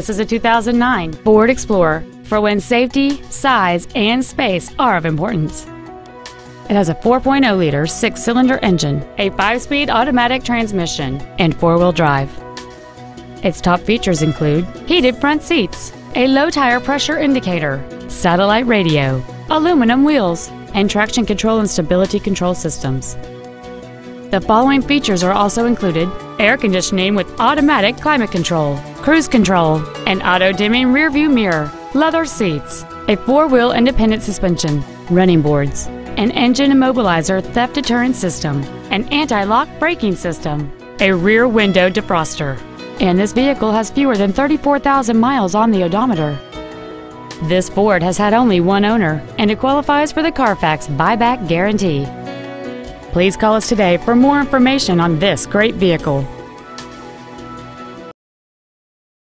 This is a 2009 Ford Explorer for when safety, size, and space are of importance. It has a 4.0-liter six-cylinder engine, a five-speed automatic transmission, and four-wheel drive. Its top features include heated front seats, a low tire pressure indicator, satellite radio, aluminum wheels, and traction control and stability control systems. The following features are also included air conditioning with automatic climate control, cruise control, an auto dimming rearview mirror, leather seats, a four wheel independent suspension, running boards, an engine immobilizer theft deterrent system, an anti lock braking system, a rear window defroster, and this vehicle has fewer than 34,000 miles on the odometer. This Ford has had only one owner and it qualifies for the Carfax buyback guarantee. Please call us today for more information on this great vehicle.